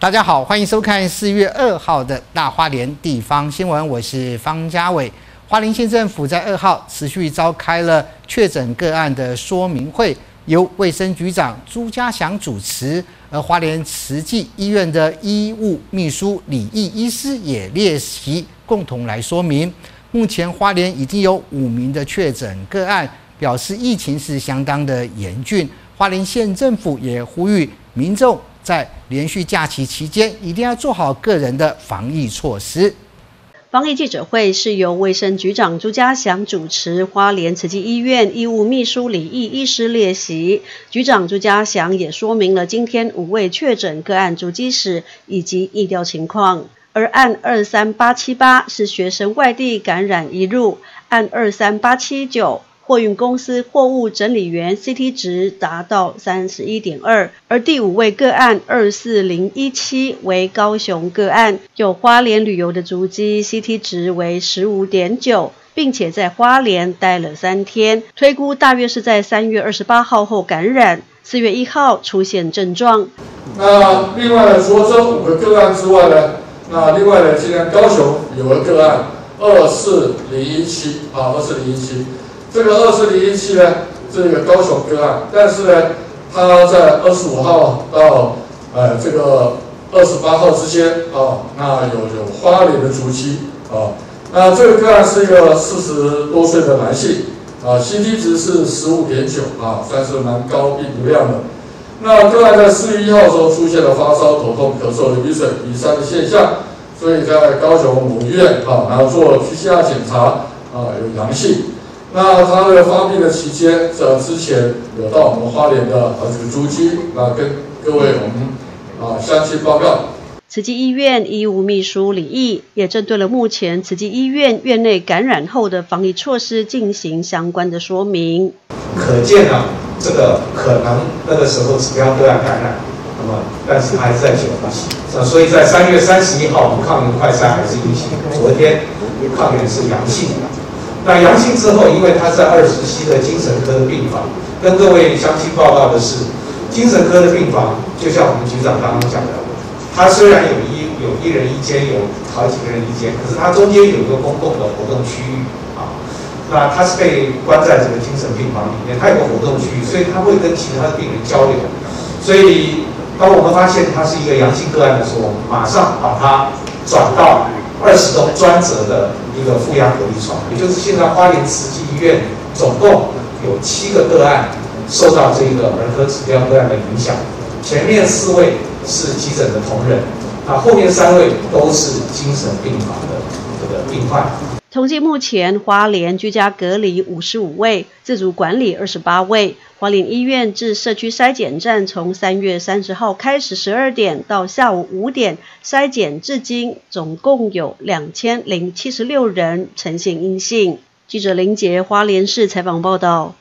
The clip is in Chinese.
大家好，欢迎收看四月二号的大花莲地方新闻，我是方家伟。花莲县政府在二号持续召开了确诊个案的说明会，由卫生局长朱家祥主持，而花莲慈济医院的医务秘书李毅医师也列席，共同来说明。目前花莲已经有五名的确诊个案，表示疫情是相当的严峻。花莲县政府也呼吁民众。在连续假期期间，一定要做好个人的防疫措施。防疫记者会是由卫生局长朱家祥主持，花莲慈济医院医务秘书李毅医师列席。局长朱家祥也说明了今天五位确诊个案主机史以及疫调情况。而案二三八七八是学生外地感染一入，案二三八七九。货运公司货物整理员 CT 值达到三十一点二，而第五位个案二四零一七为高雄个案，有花莲旅游的足迹，CT 值为十五点九，并且在花莲待了三天，推估大约是在三月二十八号后感染，四月一号出现症状。那另外呢，除了这五个个案之外呢，那另外呢，今天高雄有个个案二四零一七啊，二四零一七。这个二四零一七呢，是一个高雄个案，但是呢，他在二十五号到呃这个二十八号之间啊，那有有花莲的足迹啊，那这个个案是一个四十多岁的男性啊，CT 值是十五点九啊，算是蛮高病毒量的。那个案在四月一号的时候出现了发烧、头痛、咳嗽、流鼻水、鼻塞的现象，所以在高雄某医院啊，然后做 PCR 检查啊，有阳性。那他的发病的期间，这之前有到我们花莲的呃这个足迹，那跟各位我们啊详细报告。慈济医院医务秘书李毅也针对了目前慈济医院院内感染后的防疫措施进行相关的说明。可见呢，这个可能那个时候指标都要感染，那么但是还是在九呼吸。所以在三月三十一号，我们抗原快筛还是阴性，昨天抗原是阳性的。那阳性之后，因为他在二十七的精神科的病房，跟各位相亲报告的是，精神科的病房就像我们局长刚刚讲的，他虽然有一有一人一间，有好几个人一间，可是他中间有一个公共的活动区域啊。那他是被关在这个精神病房里面，他有个活动区域，所以他会跟其他的病人交流。所以当我们发现他是一个阳性个案的时候，我们马上把他转到。二十栋专责的一个负压隔离床，也就是现在花莲慈济医院总共有七个个案受到这个儿科指标个案的影响。前面四位是急诊的同仁，那后面三位都是精神病房的这个病患。统计目前花莲居家隔离五十五位，自主管理二十八位。花莲医院至社区筛检站从三月三十号开始十二点到下午五点筛检，至今总共有两千零七十六人呈现阴性。记者林杰花莲市采访报道。